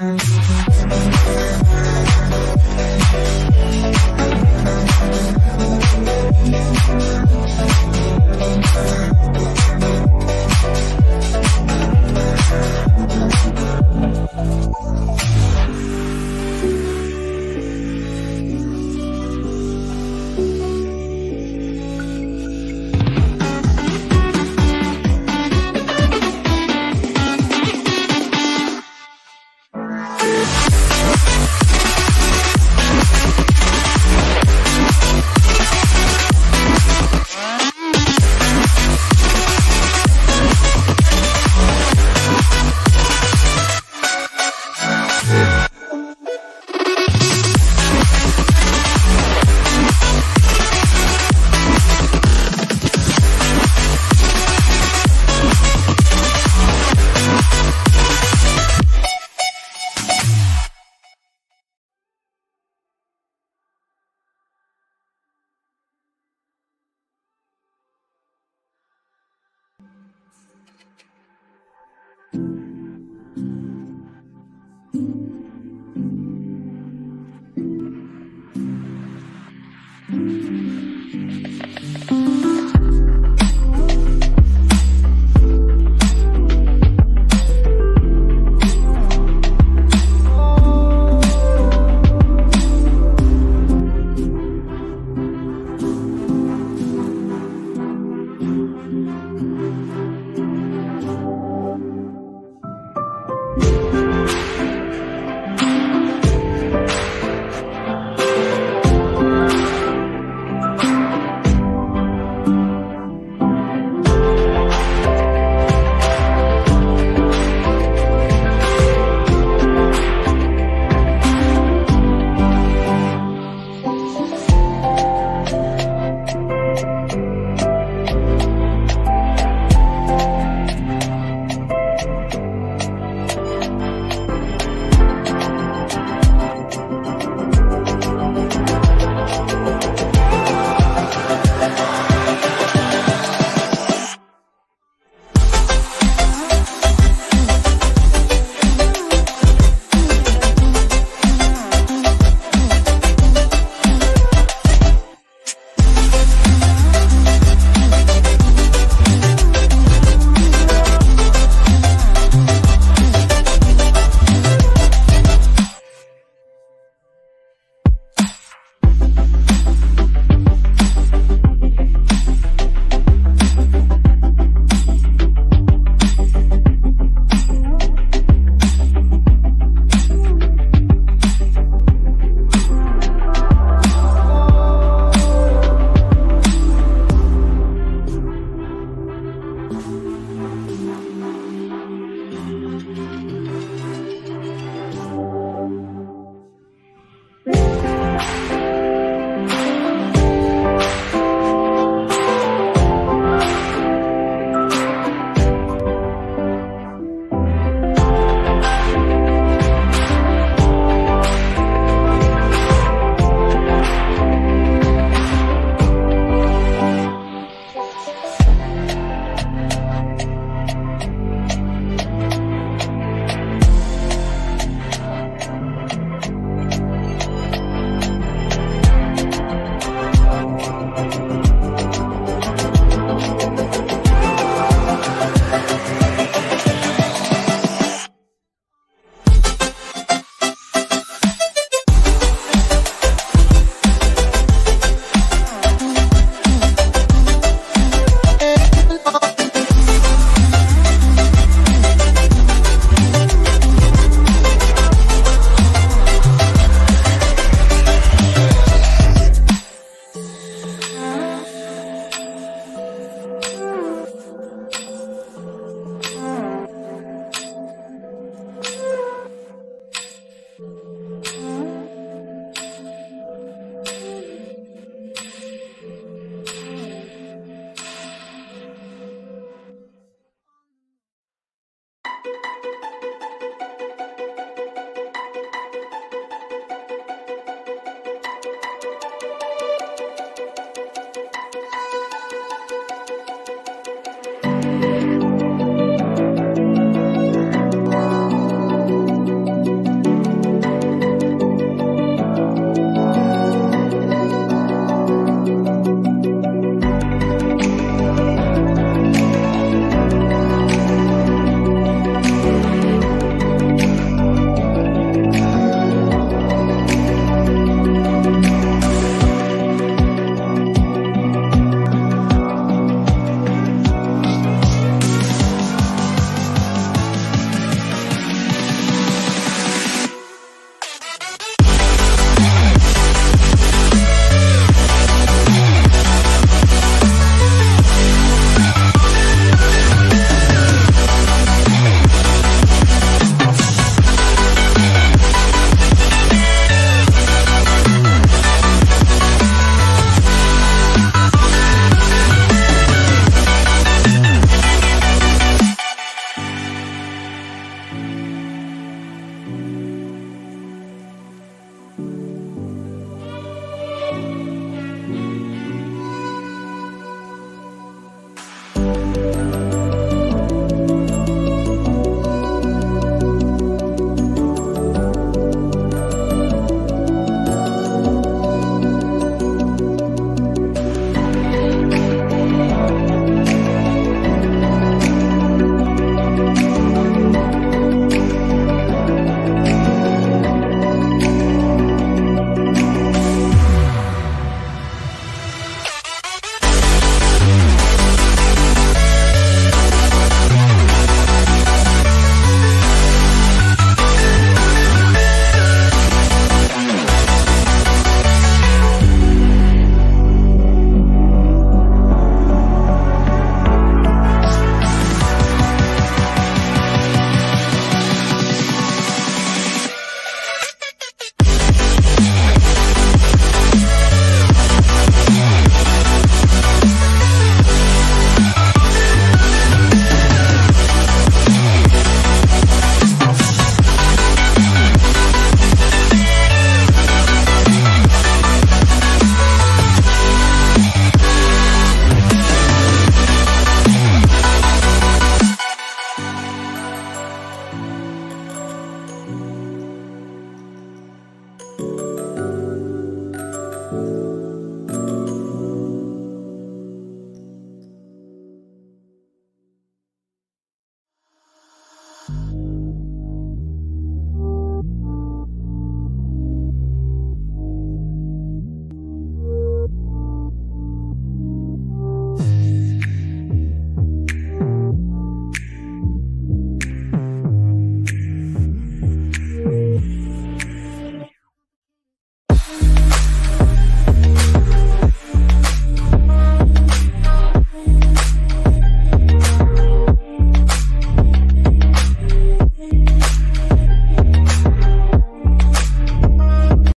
Mm-hmm.